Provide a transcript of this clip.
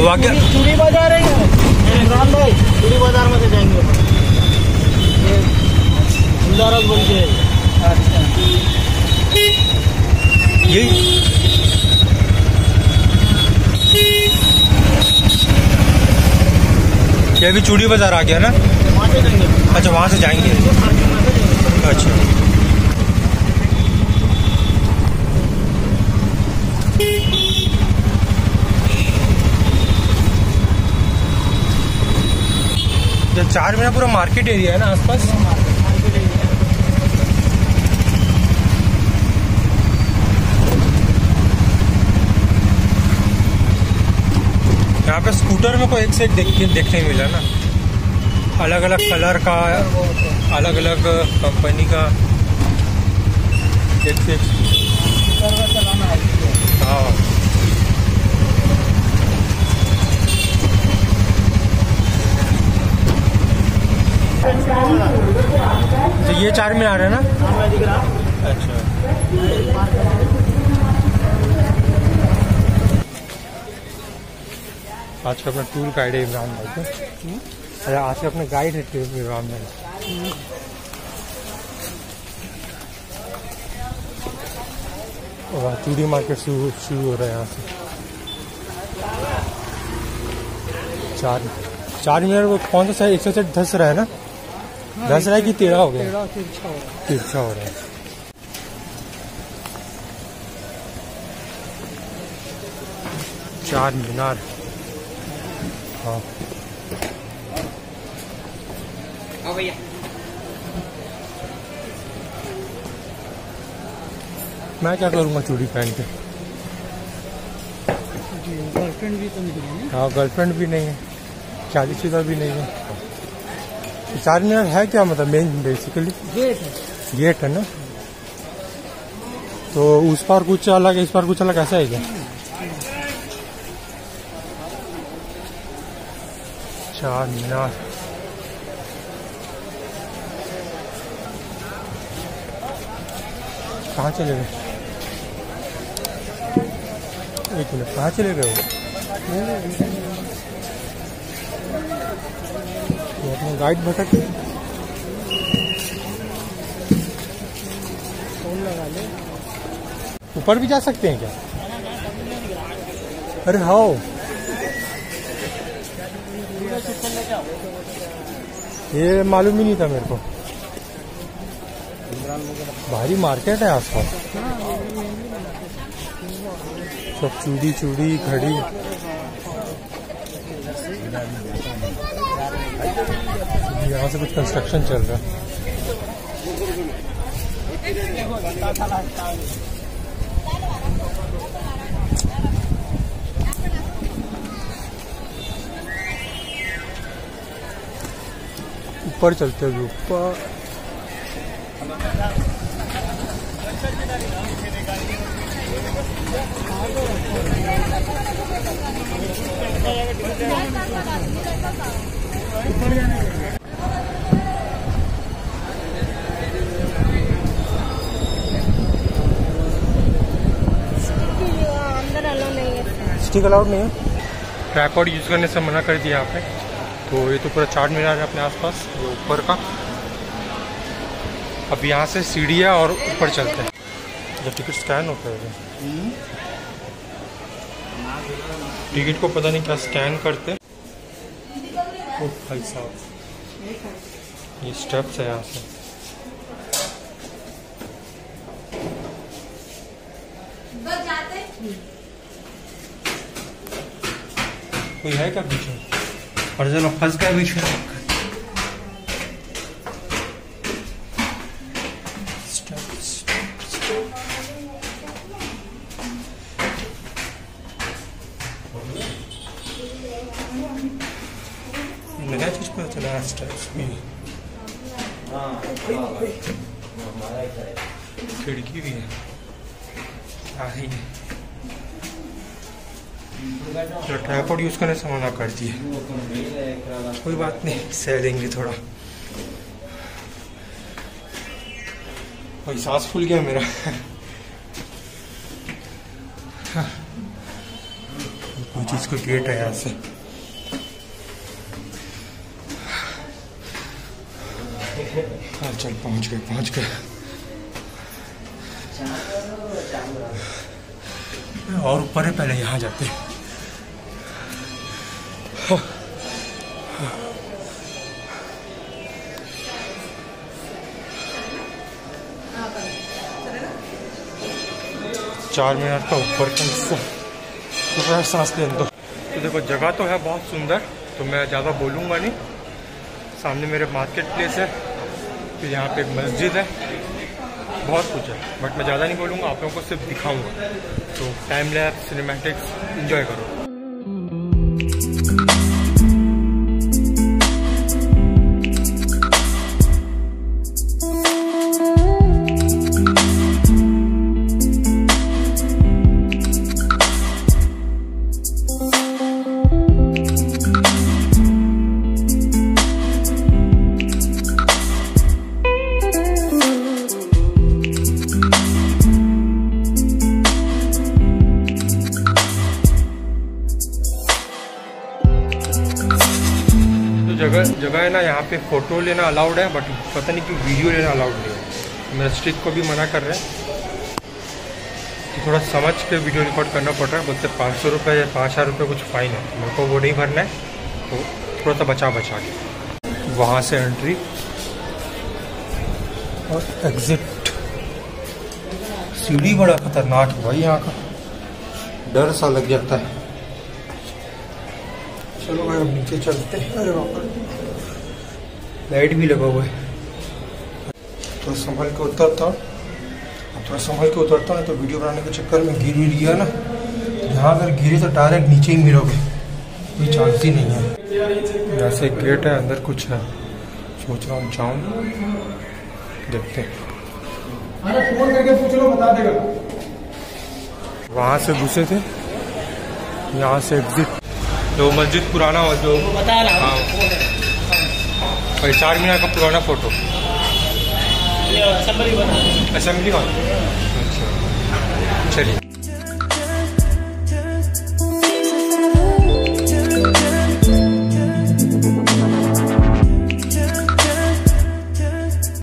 आगे। चूड़ी बाज़ार है इमरान भाई चूड़ी बाज़ार में से जाएँगे। ये अच्छा यही। ये अभी चूड़ी बाज़ार आ गया ना? वहाँ से जाएँगे। अच्छा वहाँ से जाएँगे। अच्छा। चार महीना पूरा मार्केट एरिया है ना आसपास? यहाँ पे स्कूटर में कोई एक से एक देख देखने मिला ना। अलग अलग कलर का अलग अलग कंपनी का। एक से एक है। तो ये चार में आ रहा है ना? अच्छा आज का अपना टूर गाइड है इमरान भाई अरे, आज का अपना गाइड है टूर इमरान भाई। और चूड़ी मार्केट शुरू शुरू हो रहा है यहाँ से। चार चार मिनट, वो कौन सा एक सौ धस रहा है ना? धस रहा है कि टेढ़ा हो गया तेरह तिरछा हो रहा हो। रहा है चार मीनार हाँ मैं क्या करूँगा चूड़ी पहन के? गर्लफ्रेंड भी तो नहीं है। हाँ गर्लफ्रेंड भी नहीं है शादीशुदा भी नहीं है। चार मीनार है क्या? मतलब मेन बेसिकली गेट है। गेट है ना? तो उस पार कुछ अलग इस पार कुछ अलग ऐसा है क्या? चार मीनार कहाँ चले गए? एक मिनट कहाँ चले गए वो तो अपना गाइड भटक ऊपर भी जा सकते हैं क्या? अरे हाँ ये मालूम ही नहीं था मेरे को। भारी मार्केट है आसपास। सब चूड़ी चूड़ी घड़ी। यहाँ से कुछ कंस्ट्रक्शन चल रहा। है ऊपर चलते हुए ऊपर। स्टिक अलाउड नहीं है। ट्रैपॉड यूज़ करने से मना कर दिया आपने। तो ये तो पूरा चार मीनार है अपने आसपास ये ऊपर का। अब यहाँ से सीढ़ी है और ऊपर चलते हैं। जब टिकट स्कैन होता है टिकट को पता नहीं क्या स्कैन करते। ओ भाई साहब ये स्टेप्स है यहाँ से। कोई है क्या पीछे? और चलो फंस गया में। खिड़की भी है। क्या है। ये तो ट्राईपॉड यूज़ करने से मना कर दिए। कोई बात नहीं, सह देंगे थोड़ा। कोई सांस फूल गया मेरा। कुछ चीज़ का गेट है यहाँ से। हाँ चल, पहुँच गए पहुँच गए। और ऊपर है, पहले यहाँ जाते हैं। चार मिनट का ऊपर तो सांस दो तो देखो, जगह तो है बहुत सुंदर तो मैं ज़्यादा बोलूँगा नहीं। सामने मेरे मार्केट प्लेस है फिर यहाँ पे एक मस्जिद है। बहुत कुछ है बट मैं ज़्यादा नहीं बोलूँगा, आप लोगों को सिर्फ़ दिखाऊँगा। तो टाइम लैप सिनेमैटिक्स इंजॉय करो। जगह है ना, यहाँ पे फ़ोटो लेना अलाउड है बट पता नहीं क्यों वीडियो लेना अलाउड नहीं है। मेरे स्ट्रिक को भी मना कर रहे हैं। तो थोड़ा समझ के वीडियो रिकॉर्ड करना पड़ रहा है, बोलते पाँच सौ रुपये या पाँच हज़ार रुपये कुछ फ़ाइन है। मेरे को वो नहीं भरना है तो थोड़ा सा बचा बचा के। वहाँ से एंट्री और एग्जिट सीढ़ी बड़ा खतरनाक है भाई यहाँ का। डर सा लग जाता है। चलो भाई, अब नीचे चलते हैं। अरे रे। लाइट भी लगा हुआ है। थोड़ा संभल के उतरता हूँ। अब थोड़ा संभल के उतरता हूँ तो वीडियो बनाने के चक्कर में गिर भी गया ना। यहाँ अगर गिरे तो डायरेक्ट नीचे ही मिलोगे। कोई चांस ही नहीं है। यहाँ से गेट है अंदर कुछ है। सोच रहा हूँ जाऊँ। देखते हैं। अरे फ़ोन करके पूछ लो बता देगा वहाँ से घुसे थे। यहाँ से एग्जिट जो मस्जिद पुराना हो जो बता रहा हाँ। और चार मीनार का पुराना फ़ोटो। असेंबली हॉल अच्छा। चलिए।